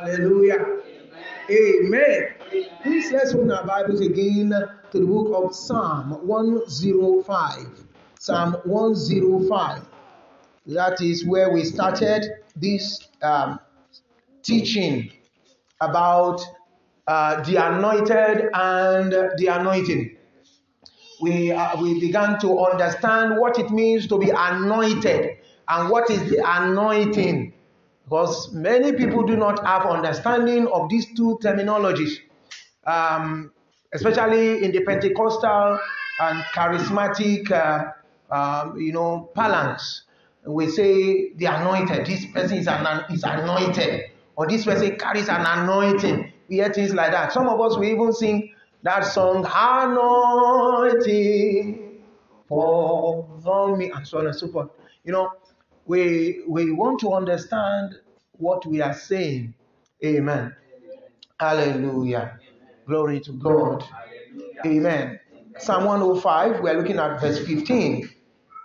Hallelujah. Amen. Please let's open our Bibles again to the book of Psalm 105. Psalm 105. That is where we started this um, teaching about uh, the anointed and the anointing. We, uh, we began to understand what it means to be anointed and what is the anointing because many people do not have understanding of these two terminologies, um, especially in the Pentecostal and charismatic, uh, um, you know, parlance. We say the anointed. This person is, an, is anointed, or this person carries an anointing. We hear things like that. Some of us we even sing that song, anointing for me, and so on and so forth. You know, we we want to understand what we are saying. Amen. Hallelujah. Glory to God. Amen. Psalm 105, we are looking at verse 15.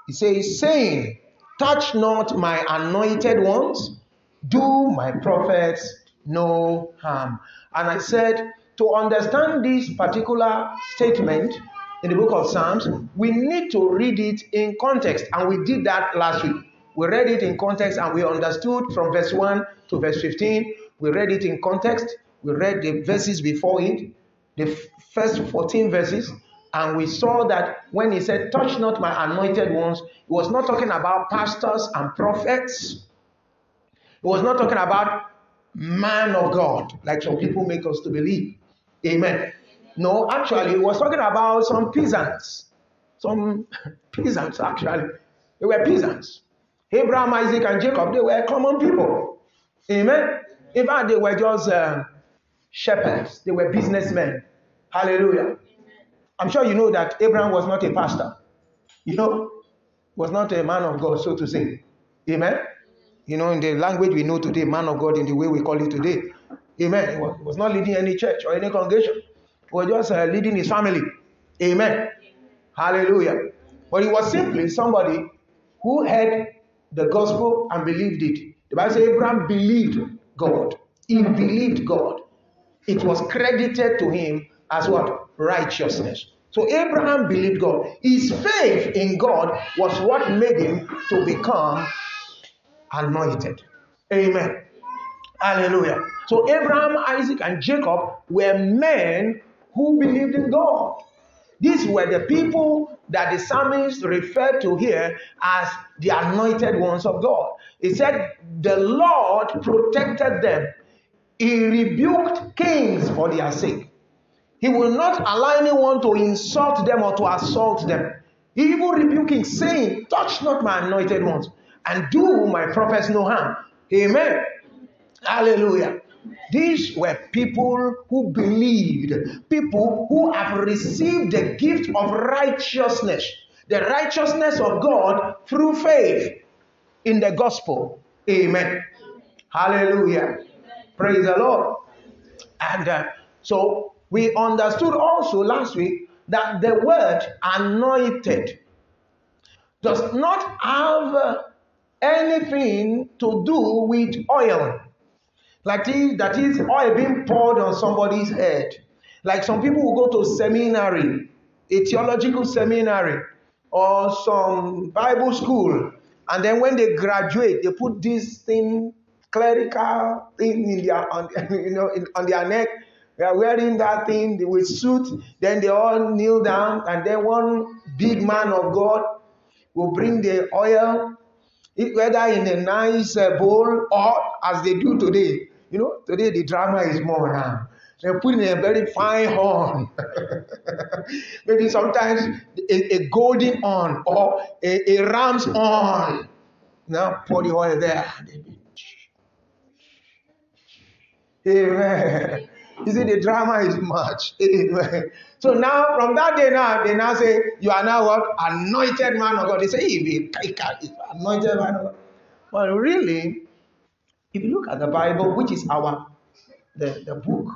He says, saying, Touch not my anointed ones, do my prophets no harm. And I said, to understand this particular statement in the book of Psalms, we need to read it in context. And we did that last week. We read it in context and we understood from verse 1 to verse 15. We read it in context. We read the verses before it, the first 14 verses, and we saw that when he said, Touch not my anointed ones, he was not talking about pastors and prophets. He was not talking about man of God, like some people make us to believe. Amen. No, actually, he was talking about some peasants. Some peasants, actually. They were peasants. Abraham, Isaac, and Jacob, they were common people. Amen. In fact, they were just uh, shepherds, they were businessmen. Hallelujah. I'm sure you know that Abraham was not a pastor. You know, was not a man of God, so to say. Amen. You know, in the language we know today, man of God, in the way we call it today. Amen. He was, was not leading any church or any congregation. He was just uh, leading his family. Amen. Hallelujah. But he was simply somebody who had the gospel and believed it. The Bible says Abraham believed God. He believed God. It was credited to him as what? Righteousness. So Abraham believed God. His faith in God was what made him to become anointed. Amen. Hallelujah. So Abraham, Isaac, and Jacob were men who believed in God. These were the people that the psalmist referred to here as the anointed ones of God. He said, The Lord protected them. He rebuked kings for their sake. He will not allow anyone to insult them or to assault them. He even rebuking, saying, Touch not my anointed ones, and do my prophets no harm. Amen. Hallelujah. These were people who believed, people who have received the gift of righteousness, the righteousness of God through faith in the gospel. Amen. Hallelujah. Praise the Lord. And uh, so we understood also last week that the word anointed does not have uh, anything to do with oil. Like this, that is oil being poured on somebody's head. Like some people will go to seminary, a theological seminary, or some Bible school, and then when they graduate, they put this thing, clerical thing in their on, you know, in, on their neck. They are wearing that thing with suit. Then they all kneel down, and then one big man of God will bring the oil, whether in a nice uh, bowl or as they do today, you know, today the drama is more now. They're putting a very fine horn. Maybe sometimes a, a golden horn or a, a ram's horn. Now pour the oil there. Amen. You see, the drama is much. Amen. So now, from that day now, they now say, You are now what? Anointed man of God. They say, He anointed man of God. But really, if you look at the Bible, which is our the, the book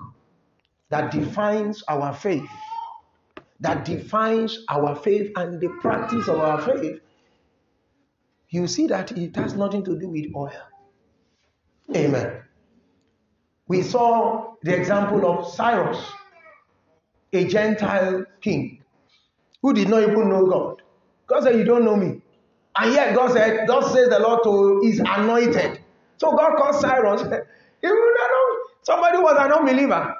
that defines our faith, that defines our faith and the practice of our faith, you see that it has nothing to do with oil. Amen. We saw the example of Cyrus, a Gentile king who did not even know God. God said, You don't know me. And yet God said, God says the Lord to his anointed. So God called Cyrus, even somebody was an unbeliever.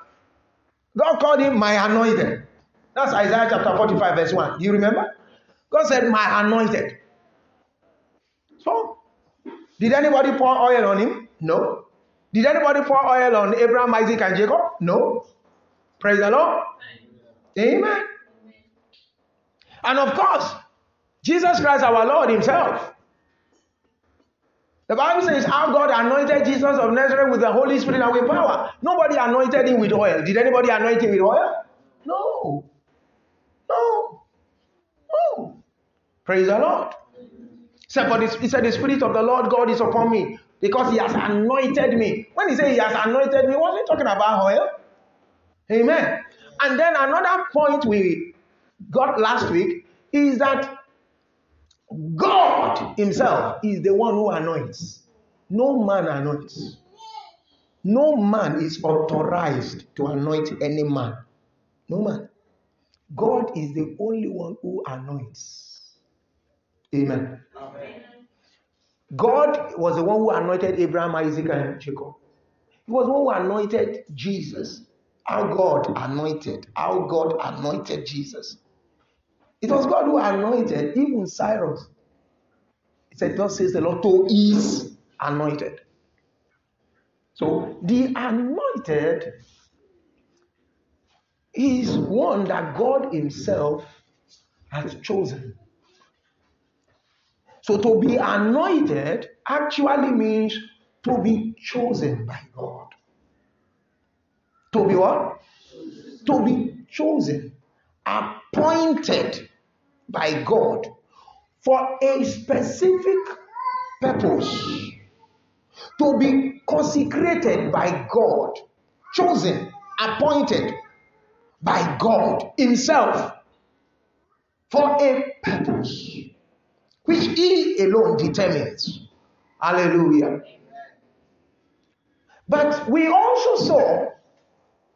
God called him my anointed. That's Isaiah chapter 45, verse 1. You remember? God said, My anointed. So, did anybody pour oil on him? No. Did anybody pour oil on Abraham, Isaac, and Jacob? No. Praise the Lord. Amen. Amen. And of course, Jesus Christ, our Lord Himself. The Bible says how God anointed Jesus of Nazareth with the Holy Spirit and with power. Nobody anointed him with oil. Did anybody anoint him with oil? No. No. No. Praise the Lord. He said, The Spirit of the Lord God is upon me because He has anointed me. When He said He has anointed me, wasn't talking about oil? Amen. And then another point we got last week is that God Himself is the one who anoints. No man anoints. No man is authorized to anoint any man. No man. God is the only one who anoints. Amen. Amen. God was the one who anointed Abraham, Isaac, and Jacob. He was the one who anointed Jesus. How God anointed, how God anointed Jesus. It was God who anointed even Cyrus. He said, says the Lord to is anointed. So the anointed is one that God Himself has chosen. So to be anointed actually means to be chosen by God. To be what? To be chosen, appointed by God for a specific purpose. To be consecrated by God, chosen, appointed by God Himself for a purpose which He alone determines. Hallelujah. But we also saw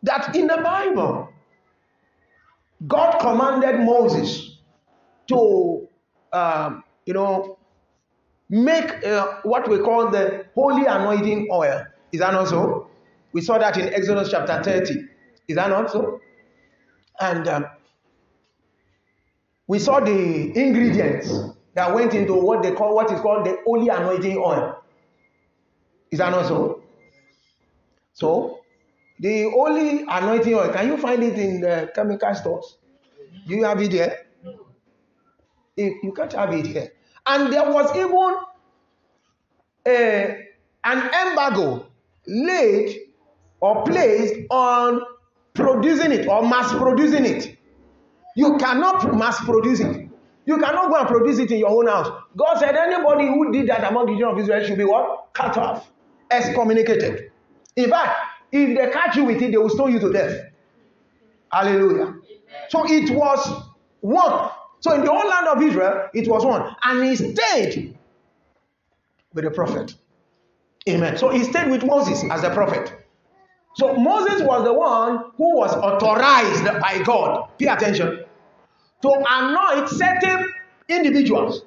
that in the Bible, God commanded Moses to, um, you know, make uh, what we call the holy anointing oil. Is that not so? We saw that in Exodus chapter 30. Is that not so? And um, we saw the ingredients that went into what they call what is called the holy anointing oil. Is that not so? So, the holy anointing oil, can you find it in the chemical stores? Do you have it here? If you can't have it here. And there was even a, an embargo laid or placed on producing it or mass producing it. You cannot mass produce it. You cannot go and produce it in your own house. God said anybody who did that among the children of Israel should be what? Cut off, excommunicated. In fact, if they catch you with it, they will stone you to death. Hallelujah. So it was one. So in the whole land of Israel, it was one. And he stayed with the prophet. Amen. So he stayed with Moses as the prophet. So Moses was the one who was authorized by God. Pay attention to anoint certain individuals.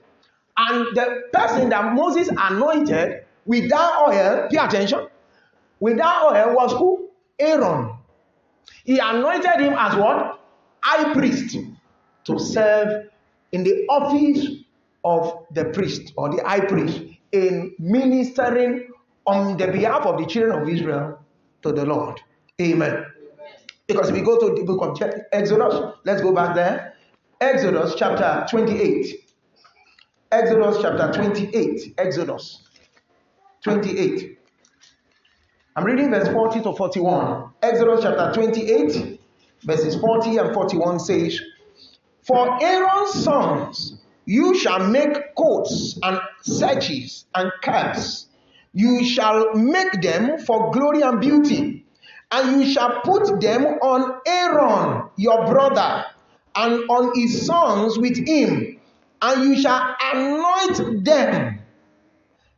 And the person that Moses anointed with that oil, pay attention, with that oil was who? Aaron. He anointed him as what? High priest to serve in the office of the priest or the high priest in ministering on the behalf of the children of Israel to the Lord. Amen. Because if we go to the book of Exodus, let's go back there. Exodus chapter 28. Exodus chapter 28. Exodus 28. I'm reading verse 40 to 41. Exodus chapter 28, verses 40 and 41 says, For Aaron's sons you shall make coats and sashes and caps. You shall make them for glory and beauty. And you shall put them on Aaron, your brother, and on his sons with him, and you shall anoint them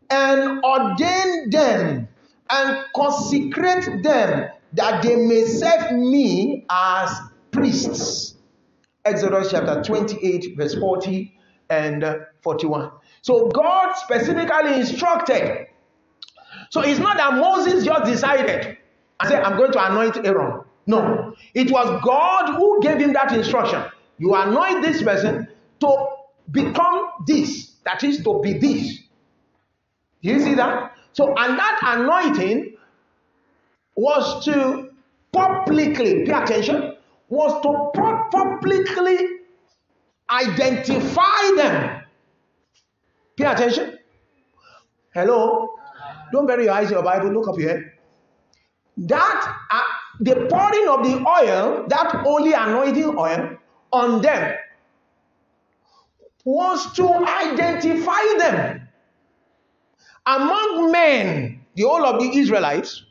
and ordain them and consecrate them that they may serve me as priests. Exodus chapter 28, verse 40 and 41. So God specifically instructed. So it's not that Moses just decided and said, I'm going to anoint Aaron. No, it was God who gave him that instruction. You anoint this person to become this, that is to be this. Do you see that? So, and that anointing was to publicly, pay attention, was to publicly identify them. Pay attention. Hello? Don't bury your eyes in your Bible. Look up here. That uh, the pouring of the oil, that holy anointing oil on them, was to identify them among men, the whole of the Israelites,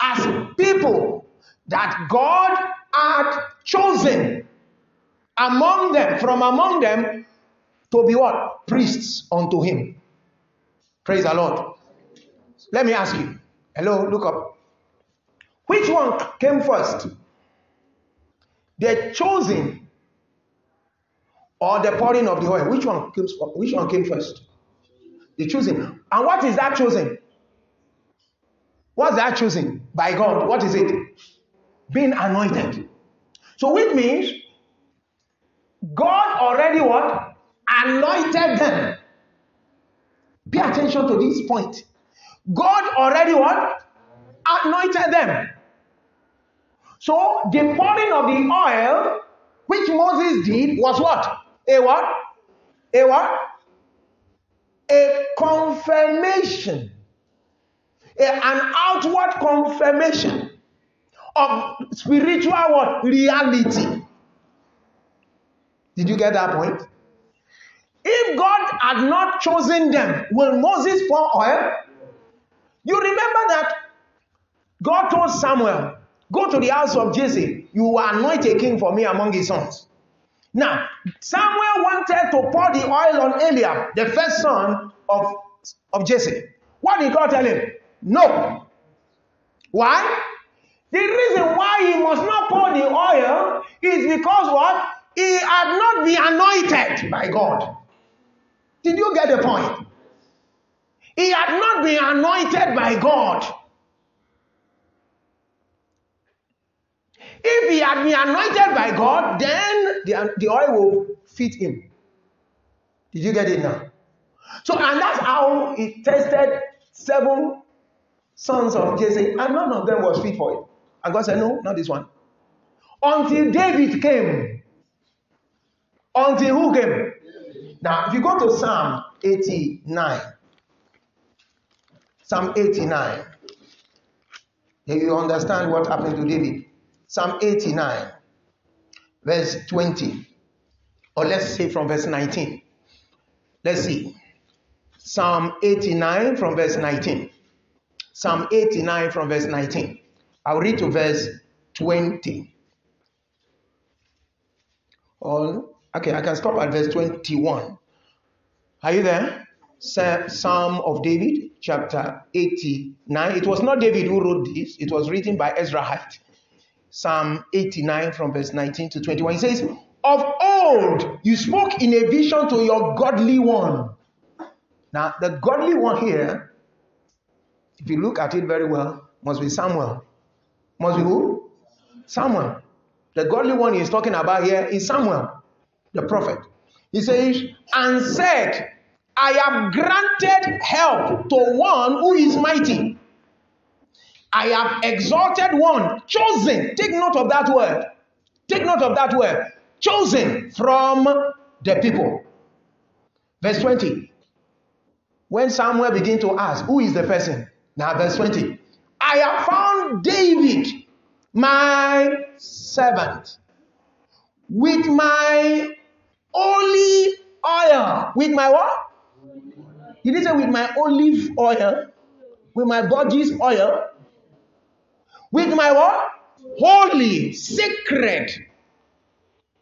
as people that God had chosen among them, from among them, to be what? Priests unto him. Praise the Lord. Let me ask you. Hello, look up. Which one came first? The choosing or the pouring of the oil? Which one came, which one came first? The choosing. And what is that choosing? What's that choosing by God? What is it? Being anointed. So which means God already what? Anointed them. Pay attention to this point. God already what? Anointed them. So the pouring of the oil, which Moses did, was what? A what? A what? A confirmation. A, an outward confirmation of spiritual what? Reality. Did you get that point? If God had not chosen them, will Moses pour oil? You remember that God told Samuel, Go to the house of Jesse, you will anoint a king for me among his sons. Now, Samuel wanted to pour the oil on Eliab, the first son of, of Jesse. What did God tell him? No. Why? The reason why he must not pour the oil is because what? He had not been anointed by God. Did you get the point? He had not been anointed by God. If he had been anointed by God, then the, the oil will fit him. Did you get it now? So, and that's how he tested seven sons of Jesse, and none of them was fit for it. And God said, No, not this one. Until David came. Until who came? Now, if you go to Psalm 89, Psalm 89, then you understand what happened to David. Psalm 89, verse 20. Or let's say from verse 19. Let's see. Psalm 89 from verse 19. Psalm 89 from verse 19. I'll read to verse 20. Or, okay, I can stop at verse 21. Are you there? Psalm of David, chapter 89. It was not David who wrote this, it was written by Ezrahite. Psalm 89 from verse 19 to 21. He says, Of old you spoke in a vision to your godly one. Now, the godly one here, if you look at it very well, must be Samuel. Must be who? Samuel. The godly one he's talking about here is Samuel, the prophet. He says, and said, I have granted help to one who is mighty. I have exalted one, chosen. Take note of that word. Take note of that word. Chosen from the people. Verse 20. When Samuel began to ask, Who is the person? Now, verse 20. I have found David, my servant, with my holy oil. With my what? He say with my olive oil? With my body's oil? With my what? Holy, sacred,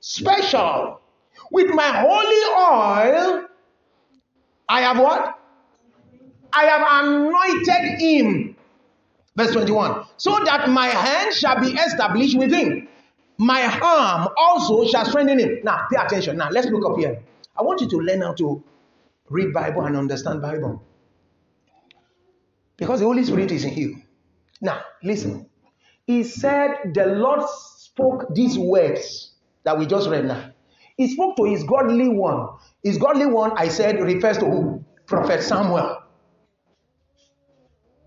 special. With my holy oil, I have what? I have anointed him. Verse 21. So that my hand shall be established with him. My arm also shall strengthen him. Now, pay attention. Now, let's look up here. I want you to learn how to read Bible and understand Bible. Because the Holy Spirit is in you. Now, listen. He said the Lord spoke these words that we just read now. He spoke to his godly one. His godly one, I said, refers to who? Prophet Samuel.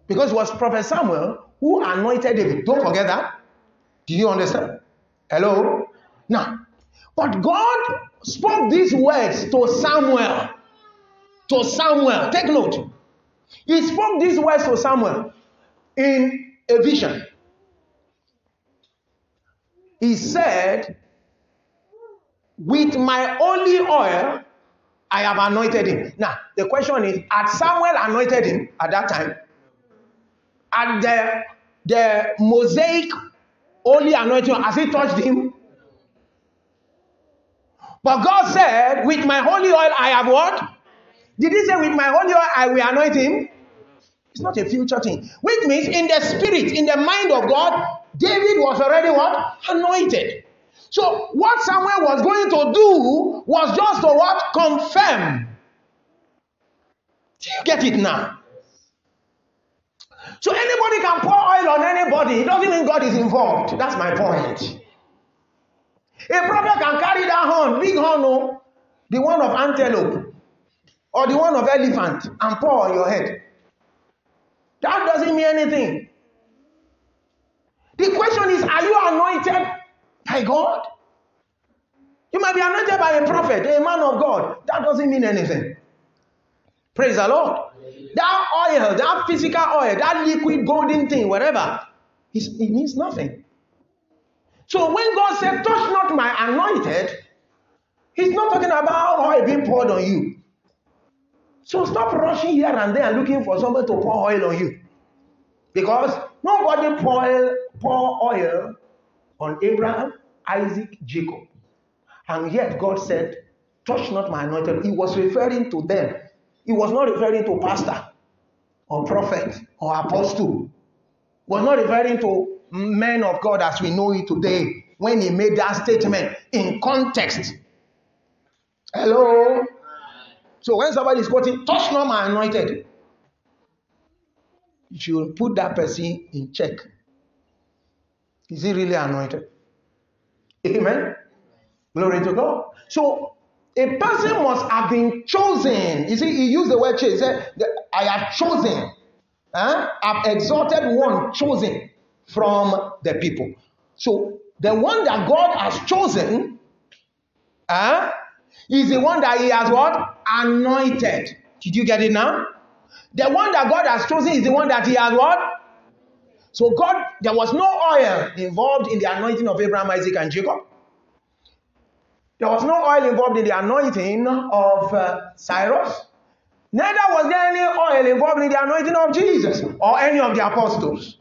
Because it was Prophet Samuel who anointed David. Don't forget that. Do you understand? Hello? Now, but God spoke these words to Samuel. To Samuel. Take note. He spoke these words to Samuel in a vision. He said, With my only oil, I have anointed him. Now, the question is, had Samuel anointed him at that time? At the, the Mosaic only anointing, as he touched him? But God said, With my holy oil, I have what? Did he say, With my holy oil, I will anoint him? It's not a future thing. Which means, in the spirit, in the mind of God, David was already what? Anointed. So, what Samuel was going to do was just to what? Confirm. Do you get it now? So, anybody can pour oil on anybody. It doesn't mean God is involved. That's my point. A prophet can carry that horn, big horn, no, the one of antelope or the one of elephant, and pour on your head. That doesn't mean anything. The question is, are you anointed by God? You might be anointed by a prophet, a man of God. That doesn't mean anything. Praise the Lord. That oil, that physical oil, that liquid golden thing, whatever, it means nothing. So when God said, touch not my anointed, he's not talking about oil being poured on you. So stop rushing here and there looking for somebody to pour oil on you. Because nobody pour, pour oil on Abraham, Isaac, Jacob. And yet God said, touch not my anointed. He was referring to them. He was not referring to pastor or prophet or apostle. He was not referring to men of God as we know it today when he made that statement in context. Hello? So when somebody is quoting, touch not my anointed, you should put that person in check. Is he really anointed? Amen. Glory to God. So a person must have been chosen. You see, he used the word chosen. He said, I have chosen. Huh? I've exalted one chosen from the people. So the one that God has chosen huh, is the one that he has what? Anointed. Did you get it now? The one that God has chosen is the one that he has what? So God, there was no oil involved in the anointing of Abraham, Isaac, and Jacob. There was no oil involved in the anointing of uh, Cyrus. Neither was there any oil involved in the anointing of Jesus or any of the apostles.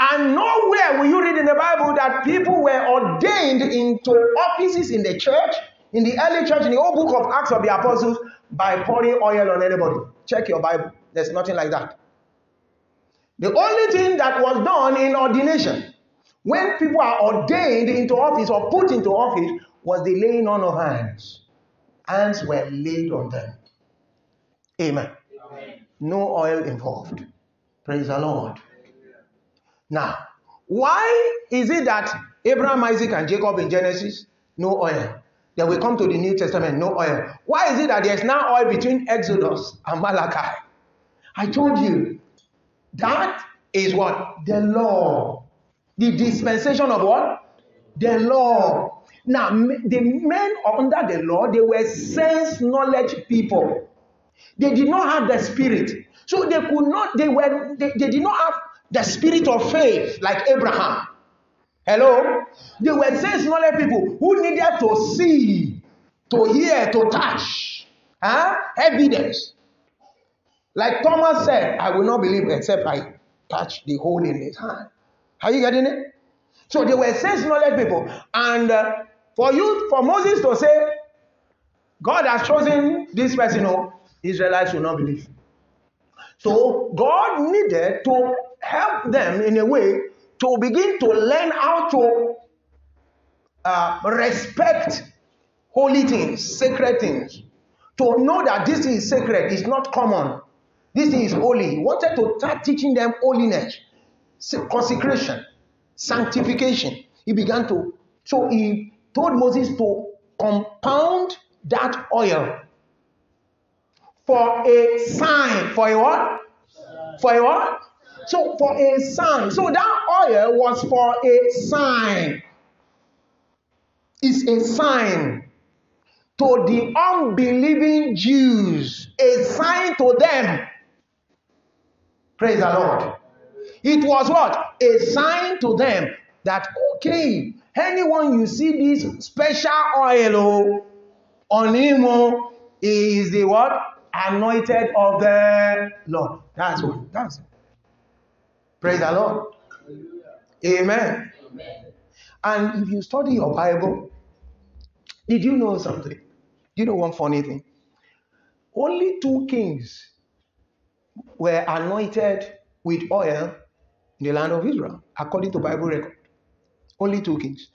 And nowhere will you read in the Bible that people were ordained into offices in the church, in the early church, in the whole book of Acts of the Apostles, by pouring oil on anybody. Check your Bible. There's nothing like that. The only thing that was done in ordination, when people are ordained into office or put into office, was the laying on of hands. Hands were laid on them. Amen. Amen. No oil involved. Praise the Lord. Now, why is it that Abraham, Isaac, and Jacob in Genesis, no oil? Then we come to the New Testament, no oil. Why is it that there's now oil between Exodus and Malachi? I told you, that is what? The law. The dispensation of what? The law. Now, the men under the law, they were sense knowledge people. They did not have the spirit. So they could not, they were, they, they did not have the spirit of faith like Abraham. Hello? They were sense knowledge people who needed to see, to hear, to touch. Huh? Evidence. Like Thomas said, I will not believe except I touch the hole in his hand. Are you getting it? So they were sense knowledge people. And uh, for you, for Moses to say, God has chosen this person, no, Israelites will not believe. So God needed to help them in a way to begin to learn how to uh, respect holy things, sacred things. To know that this is sacred is not common. This is holy. He wanted to start teaching them holiness, consecration, sanctification. He began to, so he told Moses to compound that oil for a sign. For a what? For a what? So for a sign. So that oil was for a sign. It's a sign to the unbelieving Jews, a sign to them. Praise the Lord. It was what? A sign to them that, okay, anyone you see this special oil oh, on him oh, is the what? Anointed of the Lord. That's what. That's it. Praise the Lord. Amen. Amen. And if you study your Bible, did you know something? Do You know one funny thing? Only two kings were anointed with oil in the land of Israel, according to Bible record. Only two kings.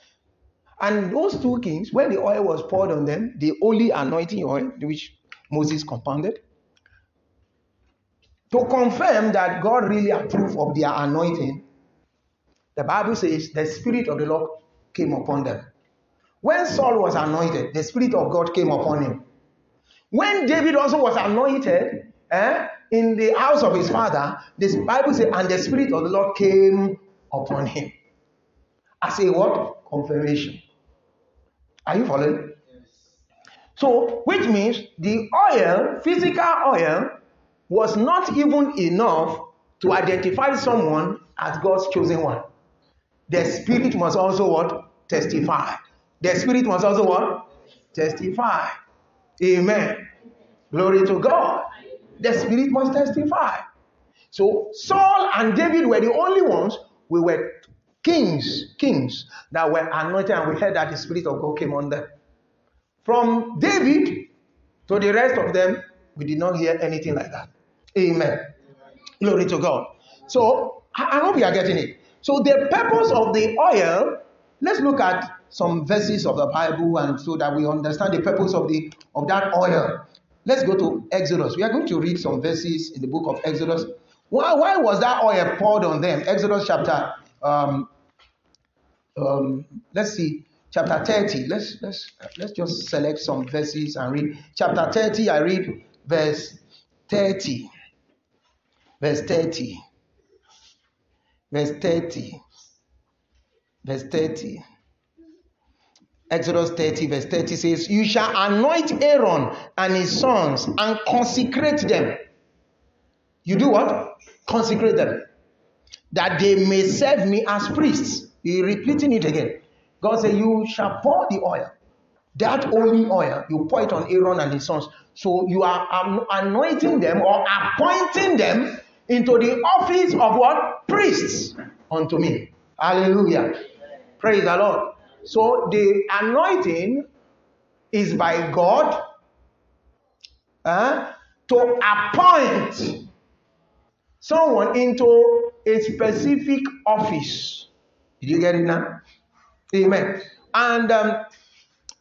And those two kings, when the oil was poured on them, the only anointing oil, which Moses compounded, to confirm that God really approved of their anointing, the Bible says the Spirit of the Lord came upon them. When Saul was anointed, the Spirit of God came upon him. When David also was anointed eh, in the house of his father, the Bible says, and the Spirit of the Lord came upon him. As a what? Confirmation. Are you following? So, which means the oil, physical oil, was not even enough to identify someone as God's chosen one. The Spirit must also what? Testify. The Spirit must also what? Testify. Amen. Glory to God. The Spirit must testify. So Saul and David were the only ones we were kings, kings that were anointed, and we heard that the Spirit of God came on them. From David to the rest of them, we did not hear anything like that. Amen. Glory to God. So I, hope you are getting it. So the purpose of the oil, let's look at some verses of the Bible and so that we understand the purpose of the of that oil. Let's go to Exodus. We are going to read some verses in the book of Exodus. Why, why was that oil poured on them? Exodus chapter um, um, let's see chapter 30 let's let's let's just select some verses and read chapter 30 i read verse 30 verse 30 verse 30 verse 30 Exodus 30, verse 30 says, You shall anoint Aaron and his sons and consecrate them. You do what? Consecrate them. That they may serve me as priests. He repeating it again. God said, You shall pour the oil. That holy oil, you pour it on Aaron and his sons. So you are anointing them or appointing them into the office of what? Priests unto me. Hallelujah. Praise the Lord. So the anointing is by God uh, to appoint someone into a specific office. Did you get it now? Amen. And um,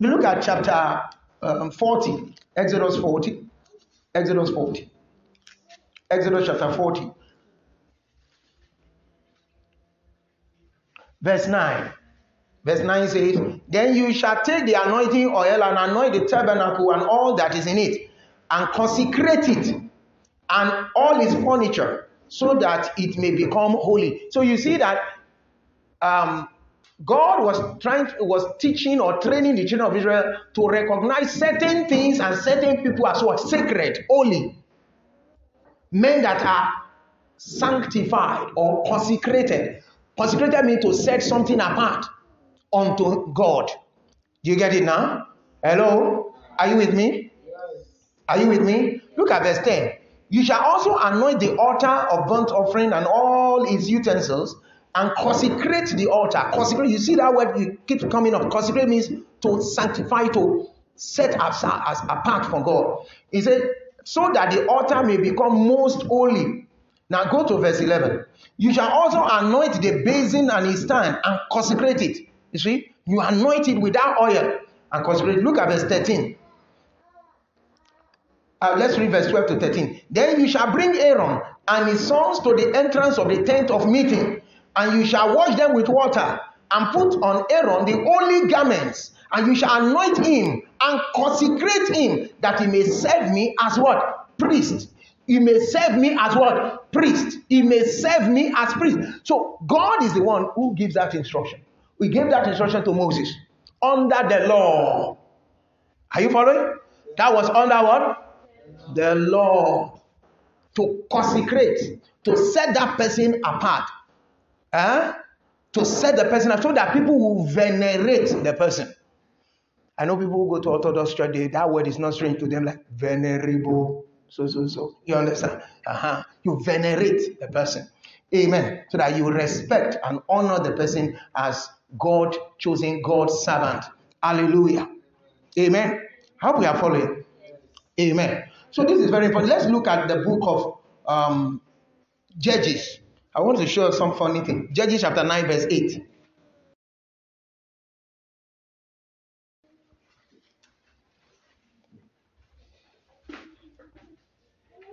we look at chapter um, 40, Exodus 40. Exodus 40. Exodus chapter 40. Verse 9. Verse 9 says, Then you shall take the anointing oil and anoint the tabernacle and all that is in it, and consecrate it and all its furniture, so that it may become holy. So you see that um, God was trying, to, was teaching or training the children of Israel to recognize certain things and certain people as what sacred, holy, men that are sanctified or consecrated. Consecrated means to set something apart unto God. Do you get it now? Hello? Are you with me? Are you with me? Look at verse 10. You shall also anoint the altar of burnt offering and all its utensils and consecrate the altar. Consecrate, you see that word you keep coming up. Consecrate means to sanctify, to set as, as apart from God. He said, so that the altar may become most holy. Now go to verse 11. You shall also anoint the basin and his stand and consecrate it. You see, you anoint it with that oil and consecrate. Look at verse 13. Uh, let's read verse 12 to 13. Then you shall bring Aaron and his sons to the entrance of the tent of meeting, and you shall wash them with water, and put on Aaron the holy garments, and you shall anoint him and consecrate him, that he may serve me as what? Priest. He may serve me as what? Priest. He may serve me as priest. So God is the one who gives that instruction. We gave that instruction to Moses under the law. Are you following? That was under what? The law. To consecrate, to set that person apart. Eh? To set the person up so that people will venerate the person. I know people who go to Orthodox church, they, that word is not strange to them, like venerable. So, so, so. You understand? Uh-huh. You venerate the person. Amen. So that you respect and honor the person as God chosen, God's servant. Hallelujah. Amen. How we are following? Amen. So this is very important. Let's look at the book of um, Judges. I want to show some funny thing. Judges chapter 9, verse 8.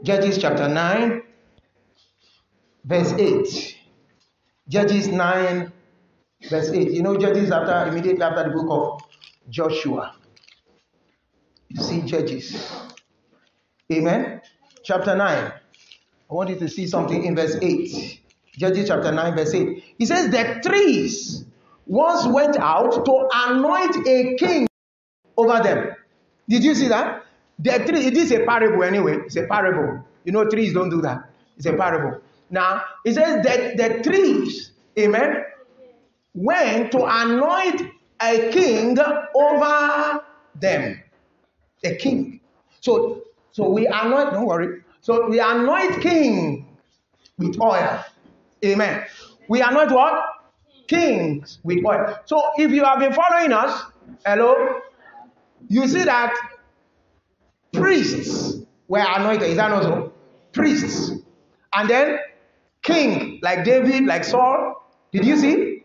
Judges chapter 9, verse 8. Judges 9, verse 8. You know, Judges after immediately after the book of Joshua. You see Judges. Amen. Chapter 9. I want you to see something in verse 8. Judges chapter 9, verse 8. He says, The trees once went out to anoint a king over them. Did you see that? The tree, it is a parable anyway. It's a parable. You know, trees don't do that. It's a parable. Now, it says that the trees, amen, went to anoint a king over them. A king. So, so we anoint, don't worry. So we anoint king with oil. Amen. We anoint what? Kings with oil. So if you have been following us, hello, you see that priests were anointed. Is that not so? Priests. And then king, like David, like Saul. Did you see?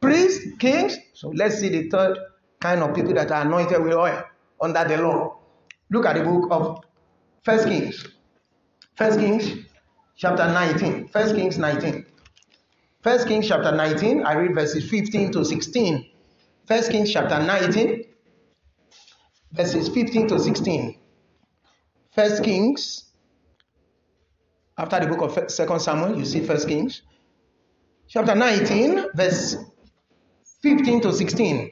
Priests, kings. So let's see the third kind of people that are anointed with oil under the law. Look at the book of First Kings. First Kings chapter 19. First Kings 19. First Kings chapter 19, I read verses 15 to 16. First Kings chapter 19, verses 15 to 16. First Kings, after the book of Second Samuel, you see First Kings, chapter 19, verse 15 to 16.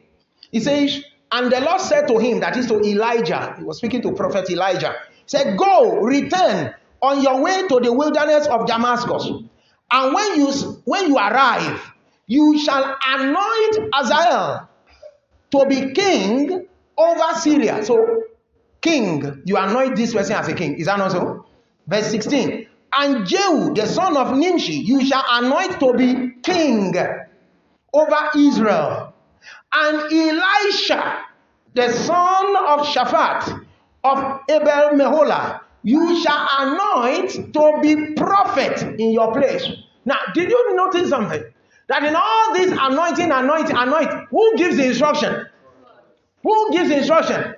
He says, And the Lord said to him, that is to Elijah, he was speaking to prophet Elijah, said, Go, return on your way to the wilderness of Damascus. And when you when you arrive, you shall anoint Azael to be king over Syria. So king. You anoint this person as a king. Is that not so? Verse 16. And Jehu, the son of Nimshi, you shall anoint to be king over Israel. And Elisha, the son of Shaphat of Abel Meholah, you shall anoint to be prophet in your place. Now, did you notice something? That in all this anointing, anointing, anoint, who gives the instruction? Who gives the instruction?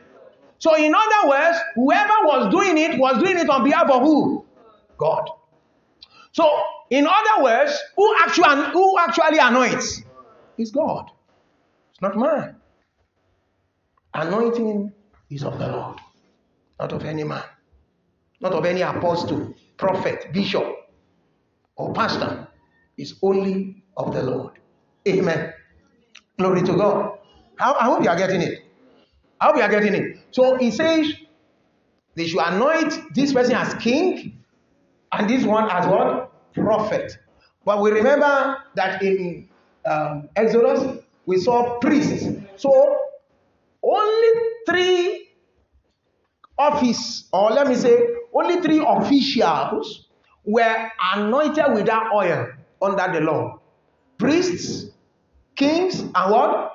So, in other words, whoever was doing it was doing it on behalf of who? God. So, in other words, who actually who actually anoints? Is God. It's not man. Anointing is of the Lord, not of any man, not of any apostle, prophet, bishop, or pastor. It's only of the Lord. Amen. Glory to God. I, hope you are getting it. I hope you are getting it. So he says they should anoint this person as king and this one as what? Prophet. But we remember that in um, Exodus we saw priests. So only three office, or let me say, only three officials were anointed with that oil under the law. Priests, kings, and what?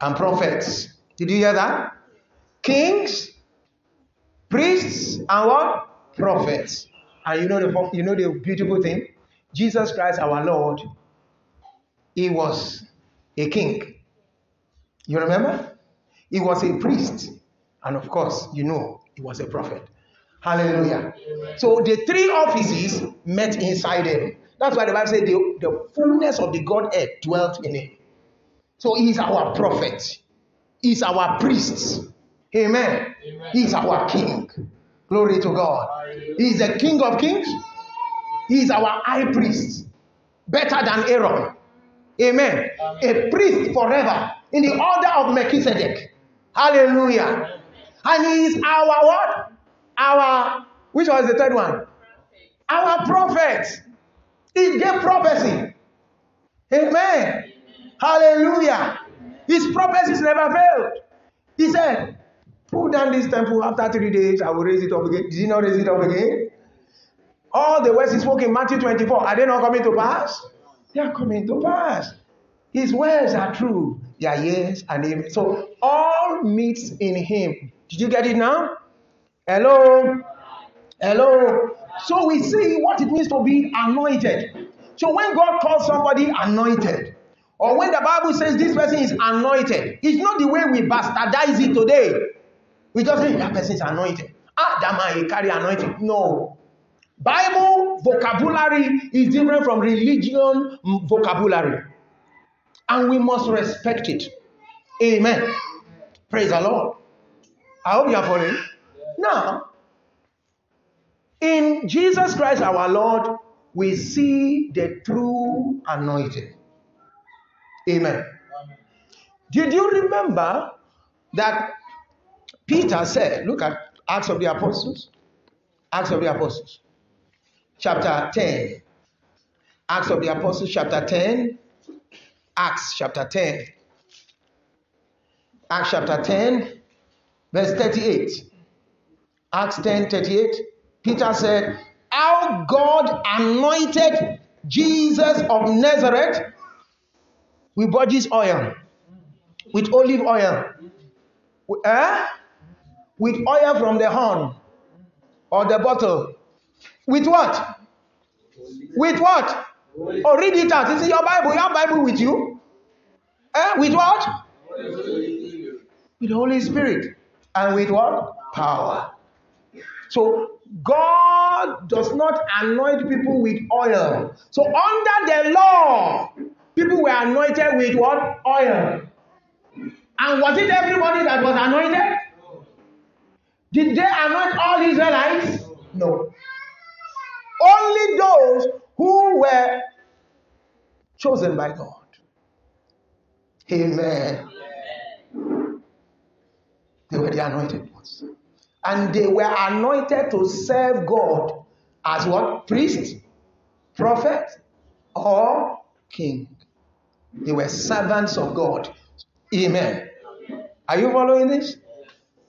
And prophets. Did you hear that? Kings, priests, and what? prophets. And you know the you know the beautiful thing? Jesus Christ our Lord, he was a king. You remember? He was a priest. And of course, you know, he was a prophet. Hallelujah. So the three offices met inside him. That's why the Bible says the, the fullness of the Godhead dwelt in him. So he is our prophet. He is our priest. Amen. Amen. He is our king. Glory to God. He is the king of kings. He is our high priest. Better than Aaron. Amen. Amen. A priest forever in the order of Melchizedek. Hallelujah. And he is our what? Our, which was the third one? Our prophet. He gave prophecy. Amen. Hallelujah. His prophecies never failed. He said, Pull down this temple after three days, I will raise it up again. Did he not raise it up again? All the words he spoke in Matthew 24, are they not coming to pass? They are coming to pass. His words are true. They are yes and amen. So all meets in him. Did you get it now? Hello? Hello? So we see what it means to be anointed. So when God calls somebody anointed, or when the Bible says this person is anointed, it's not the way we bastardize it today. We just say that person is anointed. Ah, that man, he carry anointing. No. Bible vocabulary is different from religion vocabulary. And we must respect it. Amen. Praise the Lord. I hope you are following. Now, in Jesus Christ our Lord, we see the true anointing. Amen. Did you remember that Peter said, look at Acts of the Apostles, Acts of the Apostles, chapter 10. Acts of the Apostles, chapter 10. Acts chapter 10. Acts chapter 10, verse 38. Acts 10 38. Peter said, How God anointed Jesus of Nazareth with bodies oil, with olive oil, eh? with oil from the horn or the bottle. With what? With what? Oh, read it out. Is it your Bible? Your Bible with you? Eh? With what? With the Holy Spirit. And with what? Power. So God does not anoint people with oil. So under the law, people were anointed with what? Oil. And was it everybody that was anointed? Did they anoint all Israelites? No. Only those who were chosen by God. Amen. They were the anointed ones. And they were anointed to serve God as what? Priest, prophet, or king. They were servants of God. Amen. Are you following this?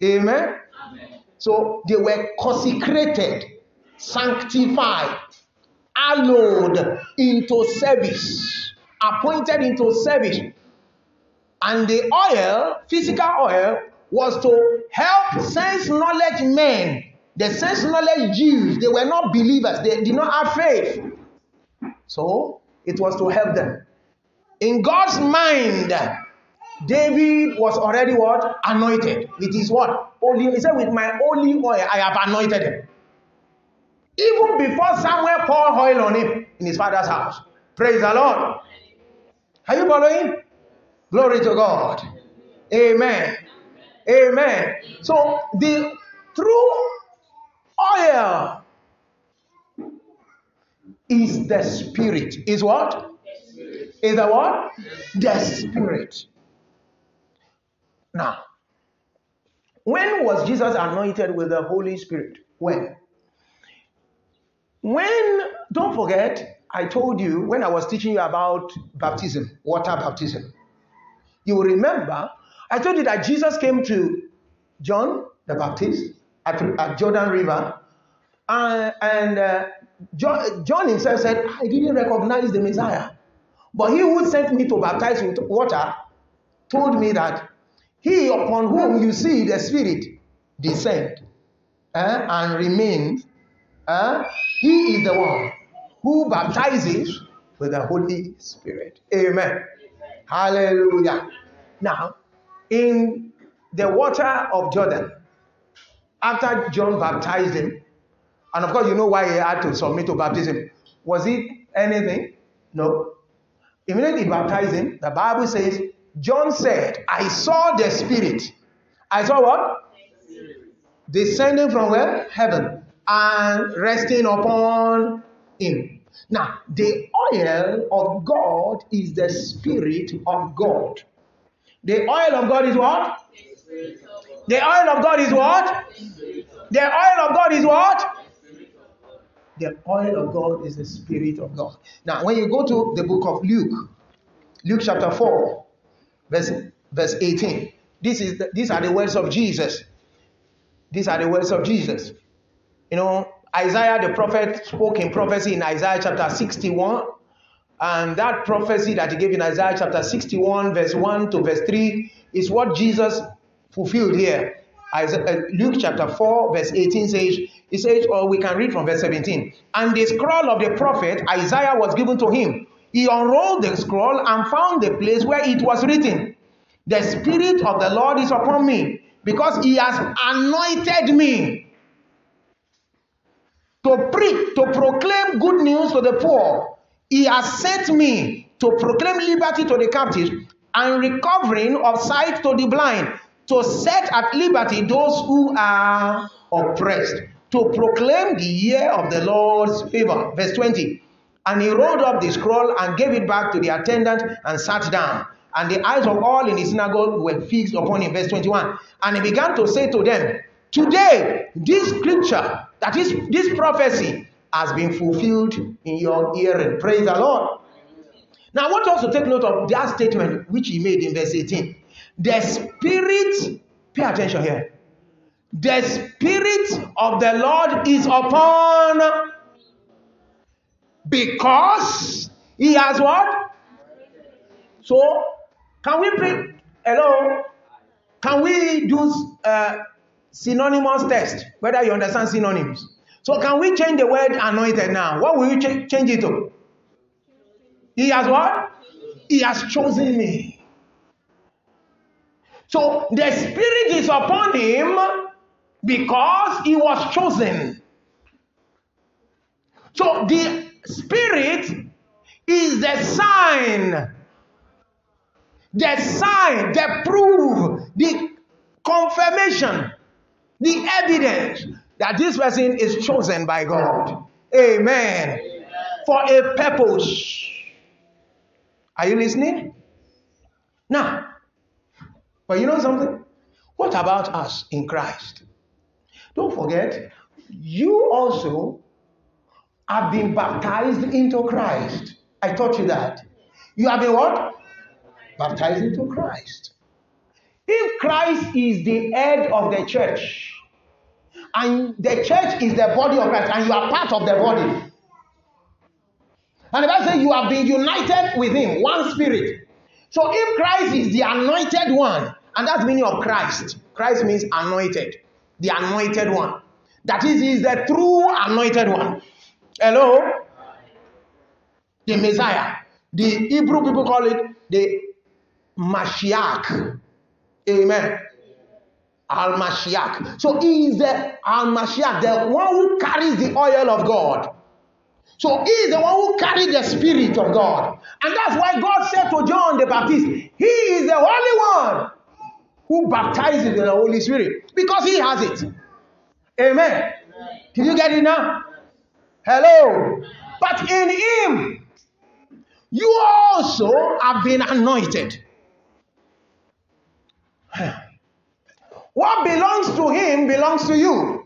Amen. So they were consecrated, sanctified, allowed into service, appointed into service. And the oil, physical oil, was to help sense knowledge men. The sense knowledge Jews, they were not believers, they did not have faith. So it was to help them. In God's mind, David was already what? Anointed. With his what? Holy. He said, with my holy oil, I have anointed him. Even before Samuel poured oil on him in his father's house. Praise the Lord. Are you following? Glory to God. Amen. Amen. So the true oil is the spirit. Is what? Is the what? The spirit. Now, when was Jesus anointed with the Holy Spirit? When? When, don't forget, I told you when I was teaching you about baptism, water baptism. You remember, I told you that Jesus came to John the Baptist at, at Jordan River, uh, and uh, John, John himself said, I didn't recognize the Messiah. But he who sent me to baptize with water told me that he upon whom you see the Spirit descend eh, and remain Uh, he is the one who baptizes with the Holy Spirit. Amen. Hallelujah. Now, in the water of Jordan, after John baptized him, and of course, you know why he had to submit to baptism. Was it anything? No. Immediately baptized him, the Bible says, John said, I saw the Spirit. I saw what? Descending from where? Heaven. And resting upon him. Now, the oil of God is the Spirit of God. The oil of God is what? The oil of God is what? The oil of God is what? The oil of God is the Spirit of God. Now, when you go to the book of Luke, Luke chapter 4, verse, verse 18, this is the, these are the words of Jesus. These are the words of Jesus. You know, Isaiah the prophet spoke in prophecy in Isaiah chapter 61. And that prophecy that he gave in Isaiah chapter 61, verse 1 to verse 3, is what Jesus fulfilled here. Uh, Luke chapter 4, verse 18 says, It says, or we can read from verse 17. And the scroll of the prophet Isaiah was given to him. He unrolled the scroll and found the place where it was written, The Spirit of the Lord is upon me, because he has anointed me to preach, to proclaim good news to the poor. He has sent me to proclaim liberty to the captives and recovering of sight to the blind, to set at liberty those who are oppressed, to proclaim the year of the Lord's favor. Verse 20. And he rolled up the scroll and gave it back to the attendant and sat down. And the eyes of all in the synagogue were fixed upon him. Verse 21. And he began to say to them, Today, this scripture, that is, this prophecy, has been fulfilled in your hearing. Praise the Lord. Now, I want us to take note of that statement which he made in verse 18. The Spirit, pay attention here. The Spirit of the Lord is upon because he has what? So, can we pray? Hello? Can we do uh, synonymous test? Whether you understand synonyms. So, can we change the word anointed now? What will you ch change it to? He has what? He has chosen me. So the Spirit is upon him because he was chosen. So the Spirit is the sign, the sign, the proof, the confirmation, the evidence that this person is chosen by God. Amen. Amen. For a purpose. Are you listening? Now, but you know something? What about us in Christ? Don't forget, you also have been baptized into Christ. I taught you that. You have been what? Baptized into Christ. If Christ is the head of the church, and the church is the body of Christ, and you are part of the body, and the Bible says you have been united with him, one spirit. So if Christ is the anointed one, and that's meaning of Christ, Christ means anointed, the anointed one. That is, is the true anointed one. Hello? The Messiah. The Hebrew people call it the Mashiach. Amen. Al Mashiach. So he is the Al Mashiach, the one who carries the oil of God. So he is the one who carries the Spirit of God. And that's why God said to John the Baptist, He is the only one who baptizes in the Holy Spirit because He has it. Amen. Did you get it now? Hello. But in Him, you also have been anointed. What belongs to Him belongs to you.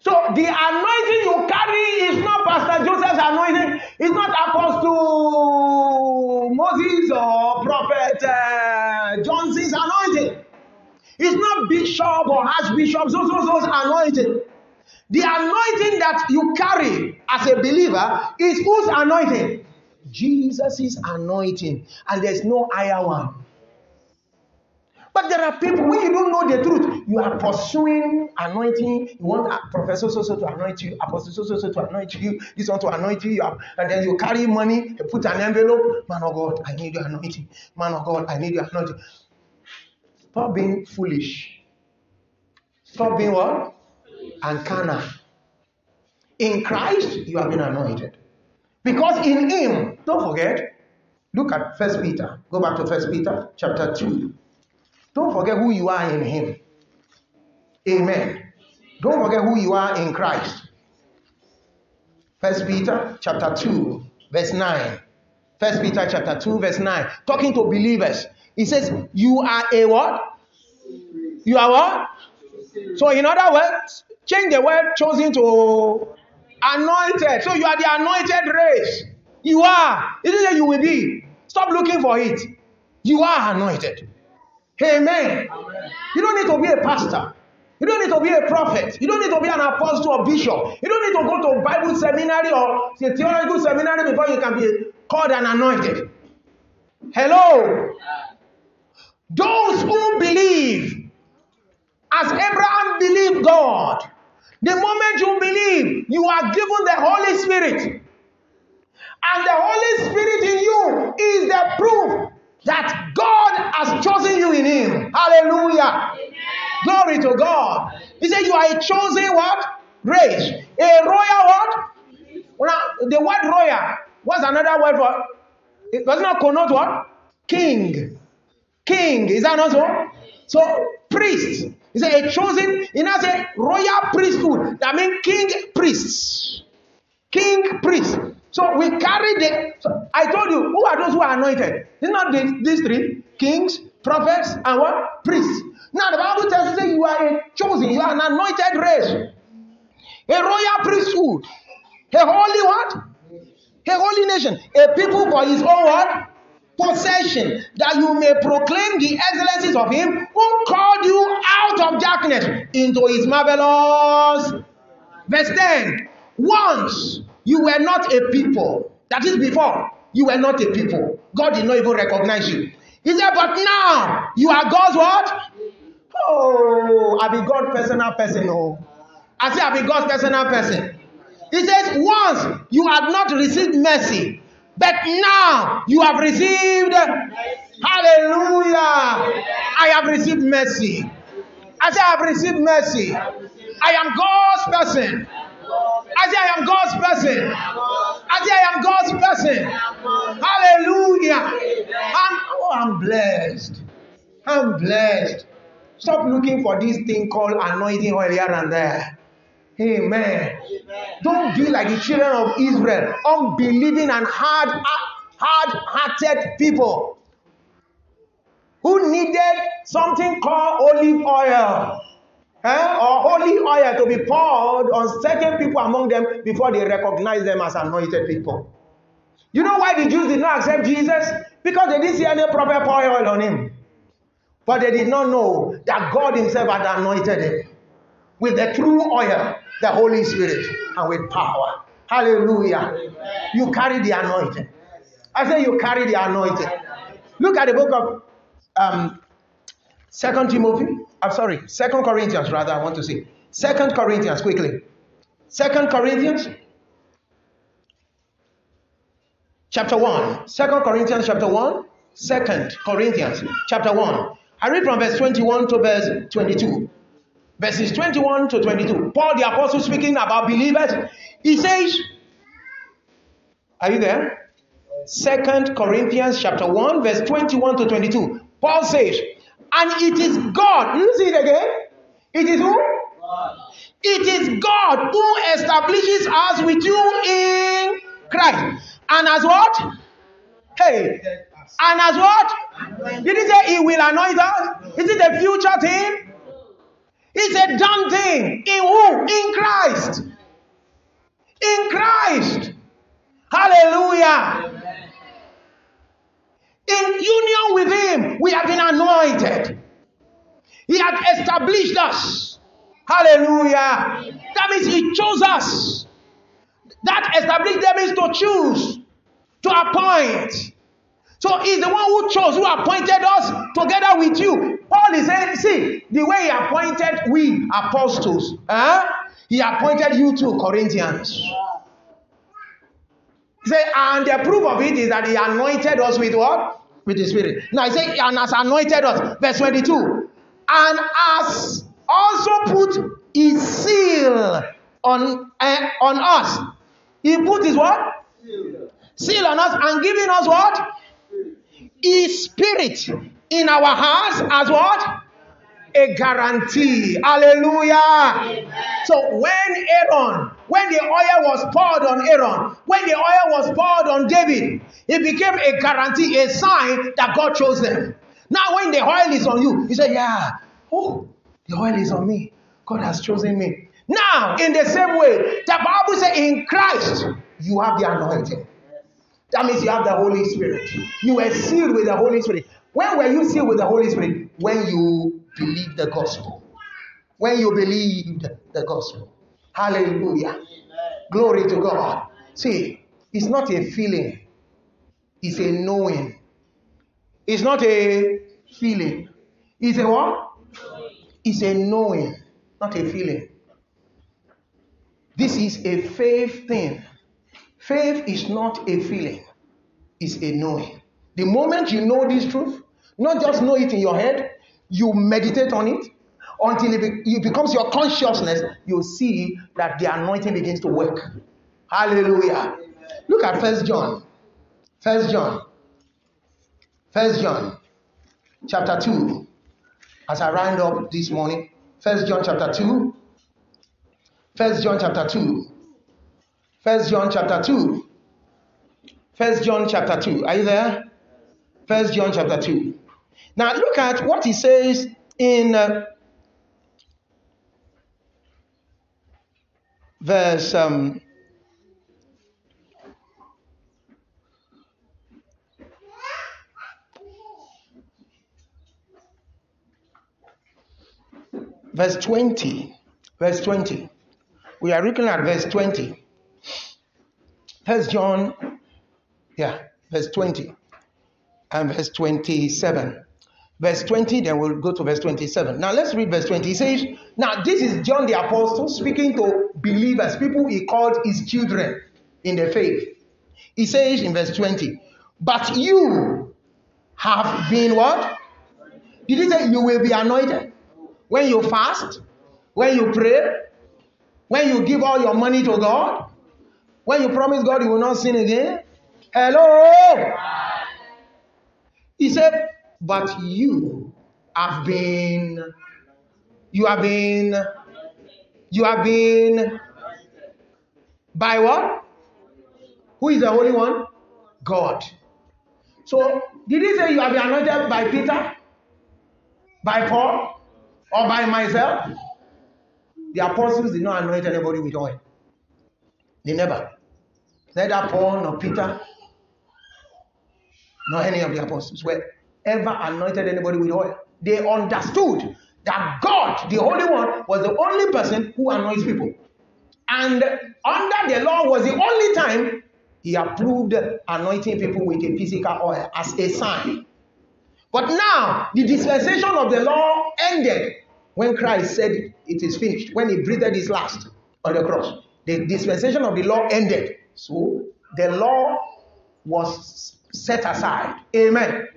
So the anointing you carry is not Pastor Joseph's anointing. It's not Apostle Moses or Prophet uh, Johnson's anointing. It's not Bishop or Archbishop so so so's anointing. The anointing that you carry as a believer is whose anointing? Jesus' anointing. And there's no higher one. But there are people when you don't know the truth, you are pursuing anointing. You want professor so so to anoint you, apostle so so so to anoint you, this one to anoint you, and then you carry money, you put an envelope. Man of God, I need your anointing. Man of God, I need your anointing. Stop being foolish. Stop being what? And carnal. In Christ, you have been anointed. Because in Him, don't forget, look at First Peter. Go back to First Peter chapter 2. Don't forget who you are in Him. Amen. Don't forget who you are in Christ. First Peter chapter 2, verse 9. First Peter chapter 2, verse 9. Talking to believers. He says, You are a what? You are what? So, in other words, change the word chosen to anointed. So, you are the anointed race. You are. Isn't it you will be? Stop looking for it. You are anointed. Amen. Amen. You don't need to be a pastor. You don't need to be a prophet. You don't need to be an apostle or bishop. You don't need to go to Bible seminary or a theological seminary before you can be called and anointed. Hello. Those who believe, as Abraham believed God, the moment you believe, you are given the Holy Spirit. And the Holy Spirit in you is the proof that God has chosen you in Him. Hallelujah. Amen. Glory to God. He said, You are a chosen what? Race. A royal what? Now, the word royal, what's another word for it? Does not connote what? King. King. Is that not so? So, priest. He said, A chosen, he now said, royal priesthood. That means king priests. King priest. So we carry the. So I told you, who are those who are anointed? It's not these, these three kings, prophets, and what? Priests. Now the Bible tells us you are a chosen, you are an anointed race, a royal priesthood, a holy what? A holy nation, a people for his own what? Possession, that you may proclaim the excellencies of him who called you out of darkness into his marvelous. Verse 10 Once you were not a people, that is before, you were not a people. God did not even recognize you. He said, But now you are God's what? Oh, I be God personal person. Oh, I say I be God's personal person. He says, Once you had not received mercy, but now you have received. Hallelujah. I have received mercy. I say, I have received mercy. I am God's person. I say, I am God's person. I say, I am God's person. Hallelujah. I'm, oh, I'm blessed. I'm blessed. Stop looking for this thing called anointing oil here and there. Amen. Amen. Don't be like the children of Israel, unbelieving and hard, hard-hearted people who needed something called olive oil eh, or holy oil to be poured on certain people among them before they recognize them as anointed people. You know why the Jews did not accept Jesus? Because they didn't see any proper oil on him. But they did not know that God Himself had anointed him with the true oil, the Holy Spirit, and with power. Hallelujah. You carry the anointing. I say you carry the anointing. Look at the book of um, Second Timothy. I'm sorry, Second Corinthians, rather, I want to say. Second Corinthians, quickly. Second Corinthians, chapter 1. Second Corinthians, chapter 1. Second Corinthians, chapter 1. I read from verse 21 to verse 22. Verses 21 to 22. Paul the apostle speaking about believers. He says, Are you there? Second Corinthians chapter 1, verse 21 to 22. Paul says, And it is God. You see it again? It is who? God. It is God who establishes us with you in Christ. And as what? Hey, and as what? Did he say he will anoint us? Is it a future thing? It's a done thing. In who? In Christ. In Christ. Hallelujah. In union with Him, we have been anointed. He had established us. Hallelujah. That means He chose us. That established them is to choose, to appoint. So he's the one who chose, who appointed us together with you. Paul is saying, see, the way he appointed we apostles, huh? he appointed you to Corinthians. Said, and the proof of it is that he anointed us with what? With the Spirit. Now he said, and has anointed us. Verse 22. And has also put his seal on, uh, on us. He put his what? Seal. seal on us and giving us what? His spirit in our hearts as what? A guarantee. Hallelujah. Amen. So when Aaron, when the oil was poured on Aaron, when the oil was poured on David, it became a guarantee, a sign that God chose them. Now, when the oil is on you, you say, Yeah, oh, the oil is on me. God has chosen me. Now, in the same way, the Bible says in Christ, you have the anointing. That means you have the Holy Spirit. You were sealed with the Holy Spirit. When were you sealed with the Holy Spirit? When you believed the gospel. When you believed the gospel. Hallelujah. Glory to God. See, it's not a feeling, it's a knowing. It's not a feeling. It's a what? It's a knowing, not a feeling. This is a faith thing. Faith is not a feeling, it's a knowing. The moment you know this truth, not just know it in your head, you meditate on it until it, be, it becomes your consciousness, you'll see that the anointing begins to work. Hallelujah. Look at First John. First John. First John chapter 2. As I round up this morning, First John chapter 2. First John chapter 2. First John chapter 2. First John chapter 2. Are you there? First John chapter 2. Now look at what he says in uh, verse um, verse 20 verse 20 we are looking at verse 20 First John, yeah, verse 20 and verse 27. Verse 20, then we'll go to verse 27. Now let's read verse 20. He says, Now this is John the Apostle speaking to believers, people he called his children in the faith. He says in verse 20, But you have been what? Did he say you will be anointed? When you fast, when you pray, when you give all your money to God, when you promise God you will not sin again? Hello? He said, but you have been, you have been, you have been, by what? Who is the Holy One? God. So, did he say you have been anointed by Peter? By Paul? Or by myself? The apostles did not anoint anybody with oil. They never. Neither Paul nor Peter nor any of the apostles were ever anointed anybody with oil. They understood that God, the Holy One, was the only person who anoints people. And under the law was the only time he approved anointing people with a physical oil as a sign. But now, the dispensation of the law ended when Christ said it is finished, when he breathed his last on the cross. The dispensation of the law ended. So the law was set aside. Amen.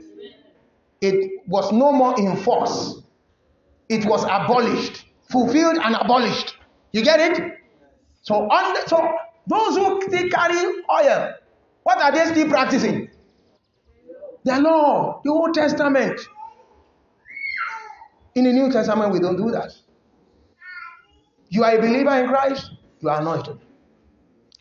It was no more in force. It was abolished, fulfilled and abolished. You get it? So, on so those who still carry oil, what are they still practicing? The law, the Old Testament. In the New Testament, we don't do that. You are a believer in Christ, you are anointed.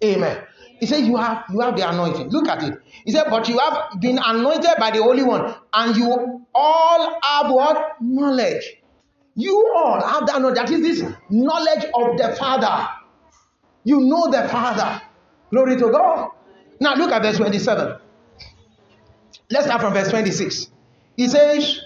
Amen. He said, You have you have the anointing. Look at it. He said, But you have been anointed by the Holy One, and you all have what? Knowledge. You all have that knowledge. That is this knowledge of the Father. You know the Father. Glory to God. Now look at verse 27. Let's start from verse 26. He says,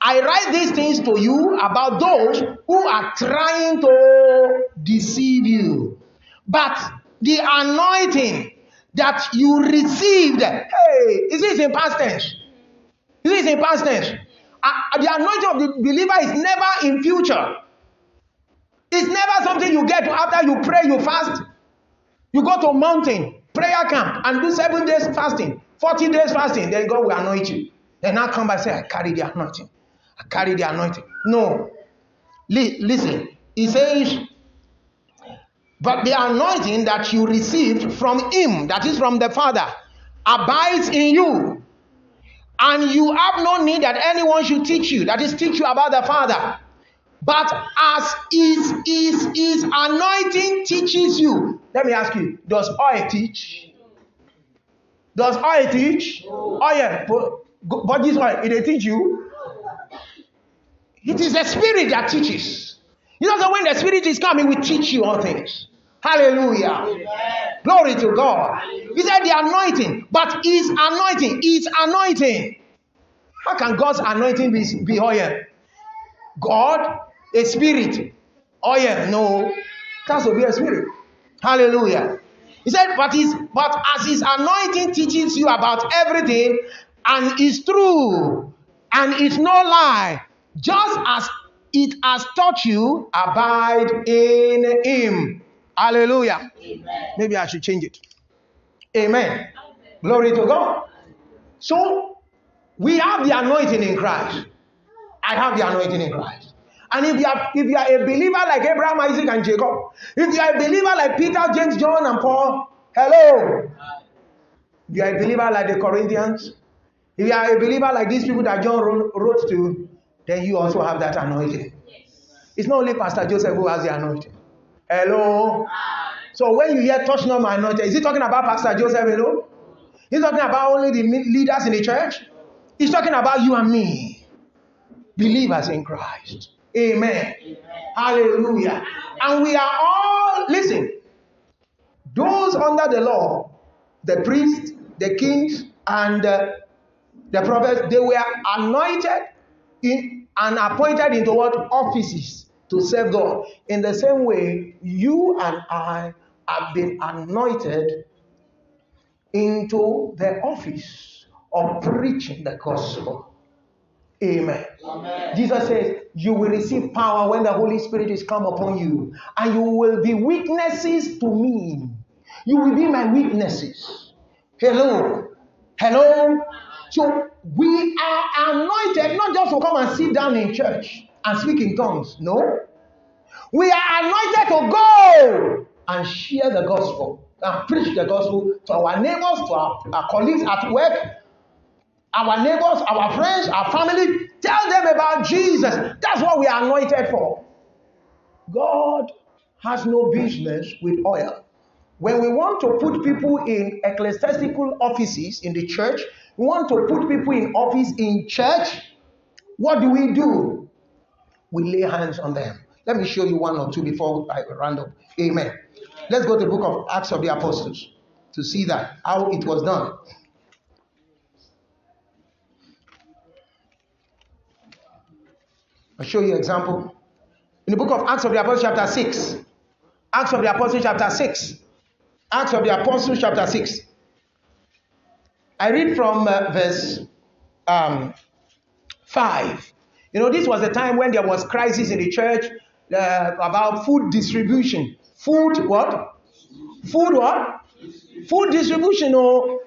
I write these things to you about those who are trying to deceive you. But the anointing that you received, hey, is it in past tense? See, it's in past tense. Uh, the anointing of the believer is never in future. It's never something you get after you pray, you fast. You go to mountain, prayer camp, and do seven days fasting, 40 days fasting, then God will anoint you. Then now come back and say, I carry the anointing. I carry the anointing. No. listen, he says, but the anointing that you received from him, that is from the Father, abides in you. And you have no need that anyone should teach you, that is, teach you about the Father. But as his, his, his anointing teaches you, let me ask you, does oil teach? Does oil teach? Oil, but this oil, it teach you? It is the spirit that teaches. You know, so when the spirit is coming, we teach you all things. Hallelujah. Amen. Glory to God. He said the anointing, but his anointing is anointing. How can God's anointing be, be oil? God, a spirit. Oil, no. Has to be a spirit. Hallelujah. He said, but his but as his anointing teaches you about everything and is true and is no lie, just as it has taught you, abide in him. Hallelujah. Amen. Maybe I should change it. Amen. Glory to God. So we have the anointing in Christ. I have the anointing in Christ. And if you are if you are a believer like Abraham, Isaac, and Jacob, if you are a believer like Peter, James, John, and Paul, hello. If you are a believer like the Corinthians, if you are a believer like these people that John wrote to, then you also have that anointing. It's not only Pastor Joseph who has the anointing. Hello? So when you hear touch not my anointed, is he talking about Pastor Joseph Hello? He's talking about only the leaders in the church? He's talking about you and me, believers in Christ. Amen. Amen. Hallelujah. And we are all, listen, those under the law, the priests, the kings, and uh, the prophets, they were anointed in, and appointed into what offices to serve God. In the same way, you and I have been anointed into the office of preaching the gospel. Amen. Amen. Jesus says, You will receive power when the Holy Spirit is come upon you, and you will be witnesses to me. You will be my witnesses. Hello. Hello. So we are anointed not just to come and sit down in church and speak in tongues. No. We are anointed to go and share the gospel and preach the gospel to our neighbors, to our, our colleagues at work, our neighbors, our friends, our family. Tell them about Jesus. That's what we are anointed for. God has no business with oil. When we want to put people in ecclesiastical offices in the church, we want to put people in office in church, what do we do? We lay hands on them. Let me show you one or two before I round up. Amen. Let's go to the book of Acts of the Apostles to see that, how it was done. I'll show you an example. In the book of Acts of the Apostles, chapter 6. Acts of the Apostles, chapter 6. Acts of the Apostles, chapter 6. I read from uh, verse um, 5. You know, this was a time when there was crisis in the church uh, about food distribution. Food what? Food what? Food distribution or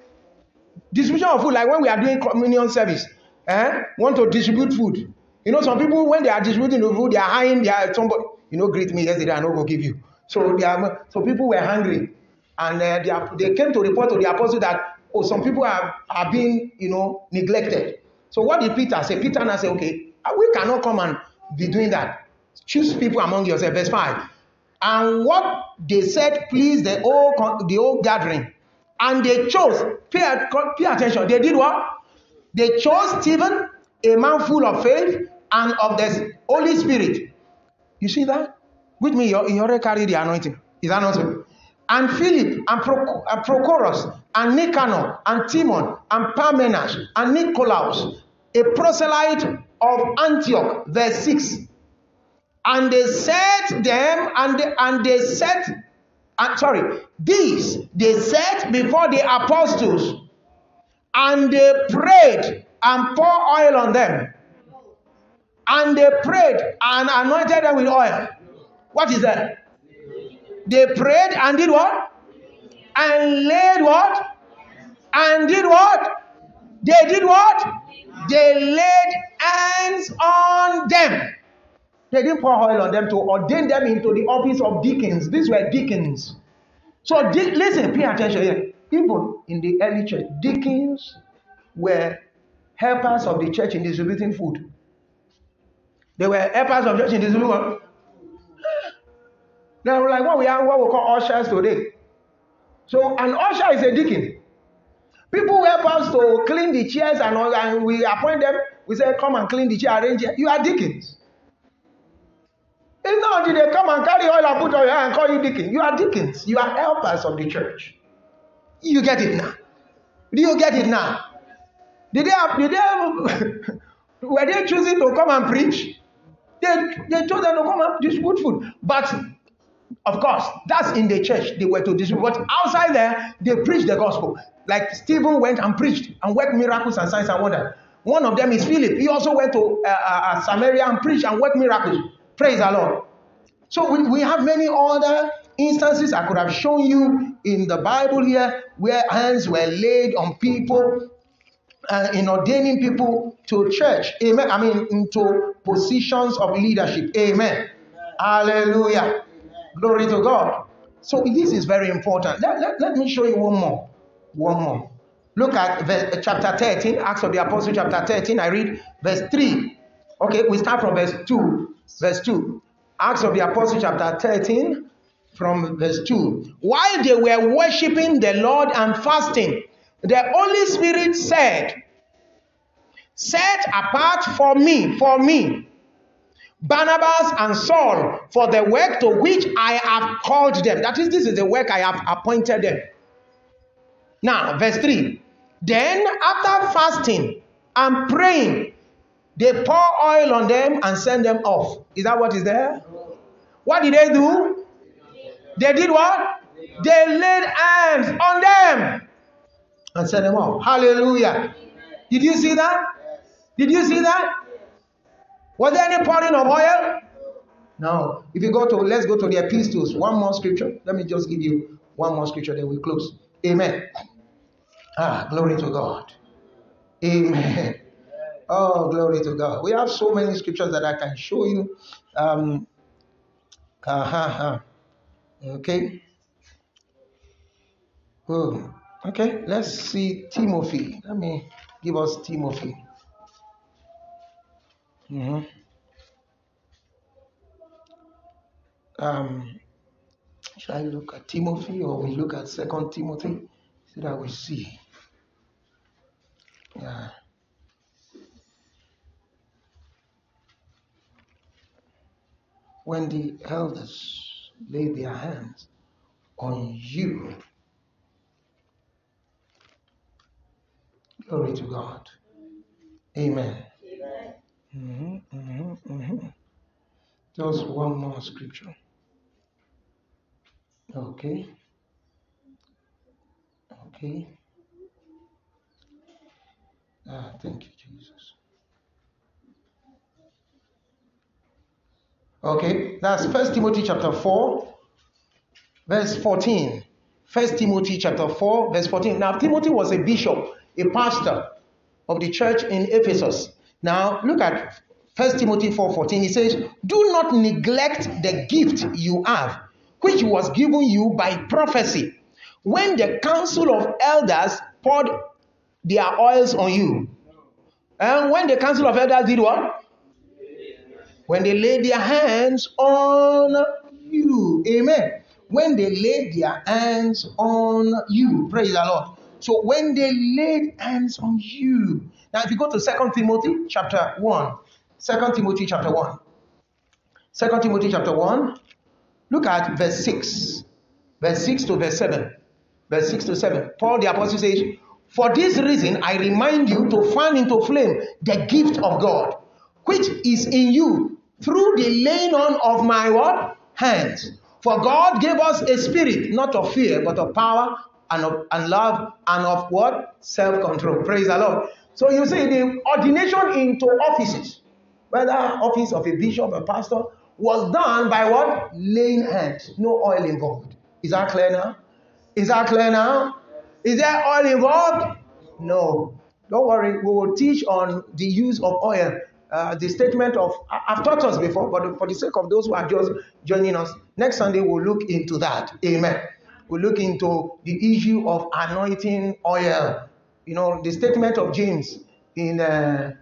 distribution of food, like when we are doing communion service. Eh? Want to distribute food. You know, some people, when they are distributing the food, they are hiding, they are somebody, you know, greet me yesterday, I know go give you. So they are, so people were hungry. And uh, they, are, they came to report to the apostle that, oh, some people are, are being, you know, neglected. So what did Peter say? Peter now said, okay, Ah, we cannot come and be doing that. Choose people among yourselves. Verse 5. And what they said pleased the whole, the whole gathering. And they chose, pay, pay attention, they did what? They chose Stephen, a man full of faith and of the Holy Spirit. You see that? With me, you already carry the anointing. Is that not so? And Philip, and, and Prochorus, and Nicanor, and Timon, and Parmenas, and Nicolaus, a proselyte of Antioch. Verse 6 and they set them and they, and they set uh, sorry these they set before the apostles and they prayed and pour oil on them. And they prayed and anointed them with oil. What is that? They prayed and did what? And laid what? And did what? They did what? They laid hands on them. They didn't pour oil on them to ordain them into the office of deacons. These were deacons. So de- listen, pay attention here. Even in the early church, deacons were helpers of the church in distributing food. They were helpers of the church in distributing food. They were like what we are, what we call ushers today. So an usher is a deacon. People help us to clean the chairs and all, and we appoint them. We say, come and clean the chair, arrange it. You are deacons. It's not until they come and carry oil and put on your hand and call you deacon. You are deacons. You are helpers of the church. You get it now. Do you get it now? Did they have, did they have, were they choosing to come and preach? They, they told them to come and distribute food. But of course, that's in the church. They were to distribute. But outside there, they preached the gospel. Like Stephen went and preached and worked miracles and signs and wonders. One of them is Philip. He also went to uh, uh, Samaria and preached and worked miracles. Praise the Lord. So we, we have many other instances I could have shown you in the Bible here where hands were laid on people uh, in ordaining people to church. Amen. I mean, into positions of leadership. Amen. Amen. Hallelujah. Glory to God. So this is very important. Let, let, let me show you one more. One more. Look at verse, chapter 13, Acts of the Apostle, chapter 13. I read verse 3. Okay, we start from verse 2. Verse 2. Acts of the Apostle, chapter 13, from verse 2. While they were worshiping the Lord and fasting, the Holy Spirit said, Set apart for me, for me, Barnabas and Saul for the work to which I have called them. That is, this is the work I have appointed them. Now, verse 3. Then, after fasting and praying, they pour oil on them and send them off. Is that what is there? What did they do? They did what? They laid hands on them and sent them off. Hallelujah. Did you see that? Did you see that? Was there any pouring of oil? No. If you go to, let's go to the epistles. One more scripture. Let me just give you one more scripture, then we close. Amen. Ah, glory to God. Amen. Oh, glory to God. We have so many scriptures that I can show you. Um, uh-huh. Okay. Oh, okay. Let's see Timothy. Let me give us Timothy. Mm-hmm. Um, shall I look at Timothy or we look at Second Timothy so that we see? Yeah. When the elders lay their hands on you, glory to God. Amen. Mm-hmm, mm-hmm, mm-hmm. Just one more scripture. Okay. Okay. Ah, thank you, Jesus. Okay, that's First Timothy chapter 4, verse 14. First Timothy chapter 4, verse 14. Now, Timothy was a bishop, a pastor of the church in Ephesus. Now, look at First Timothy 4 14. He says, Do not neglect the gift you have, which was given you by prophecy. When the council of elders poured their oils on you. And when the council of elders did what? When they laid their hands on you. Amen. When they laid their hands on you. Praise the Lord. So when they laid hands on you. Now, if you go to Second Timothy chapter 1, 2 Timothy chapter 1. 2 Timothy chapter 1, look at verse 6. Verse 6 to verse 7. Verse 6 to 7. Paul the apostle says, For this reason I remind you to fan into flame the gift of God, which is in you through the laying on of my what? Hands. For God gave us a spirit, not of fear, but of power and of and love and of what? Self-control. Praise the Lord. So you see, the ordination into offices, whether office of a bishop, a pastor, was done by what? Laying hands, no oil involved. Is that clear now? Is that clear now? Is there oil involved? No. Don't worry, we will teach on the use of oil. Uh, the statement of, I've taught us before, but for the sake of those who are just joining us, next Sunday we'll look into that. Amen. We'll look into the issue of anointing oil. You know, the statement of James in, uh,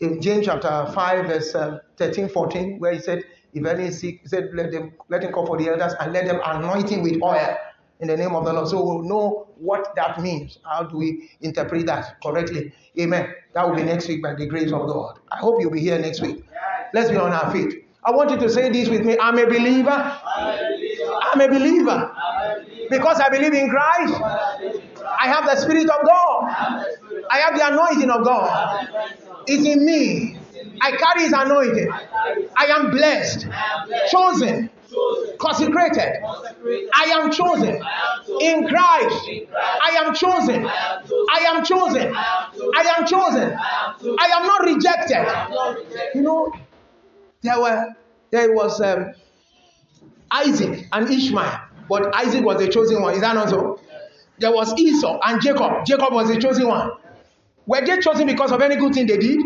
in James chapter 5, verse uh, 13, 14, where he said, If any is sick, he said, let, them, let him call for the elders and let them anoint him with oil in the name of the Lord. So we'll know what that means. How do we interpret that correctly? Amen. That will be next week by the grace of God. I hope you'll be here next week. Let's be on our feet. I want you to say this with me. I'm a believer. I'm a believer. Because I believe in Christ, I have the Spirit of God. I have the anointing of God. It's in me. I carry His anointing. I am blessed, chosen, consecrated. I am chosen in Christ. I am chosen. I am chosen. I am chosen. I am not rejected. You know, there were there was um, Isaac and Ishmael, but Isaac was the chosen one. Is that not so? There was Esau and Jacob. Jacob was the chosen one. Were they chosen because of any good thing they did?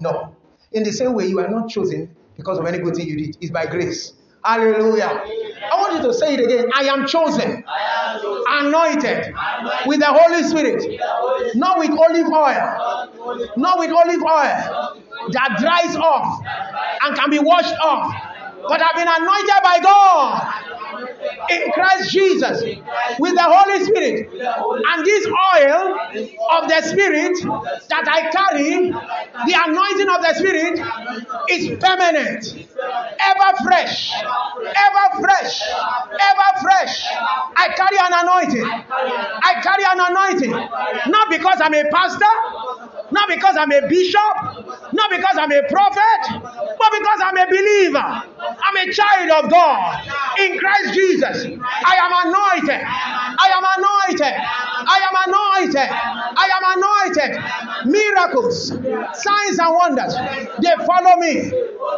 No. In the same way, you are not chosen because of any good thing you did. It's by grace. Hallelujah. I want you to say it again. I am chosen, anointed with the Holy Spirit, not with olive oil, not with olive oil that dries off and can be washed off, but I've been anointed by God in Christ Jesus with the Holy Spirit. And this oil of the Spirit that I carry, the anointing of the Spirit, is permanent, ever fresh, ever fresh, ever fresh. I carry an anointing. I carry an anointing. Not because I'm a pastor, not because I'm a bishop, not because I'm a prophet, but because I'm a believer. I'm a child of God in Christ Jesus. I am anointed. I am anointed. I am anointed. I am anointed. Miracles, signs, and wonders, they follow me.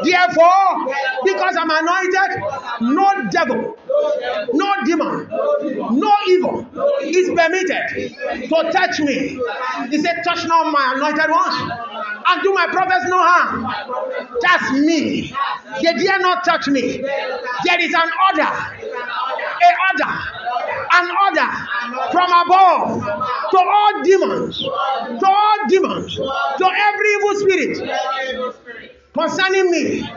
Therefore, because I'm anointed, no devil, no demon, no evil is permitted to touch me. He said, Touch not my anointed ones and do my prophets no harm. That's me. They dare not touch me. There is an order, a order, an order from above to all demons, to all demons, to every evil spirit concerning me.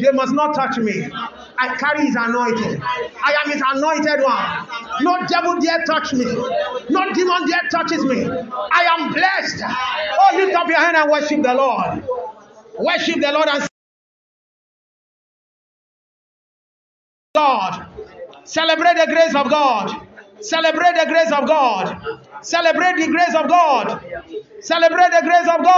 They must not touch me. I carry his anointing. I am his anointed one. No devil dare touch me. No demon dare touches me. I am blessed. Oh, lift up your hand and worship the Lord. Worship the Lord and God. Celebrate the grace of God. Celebrate the grace of God. Celebrate the grace of God. Celebrate the grace of God.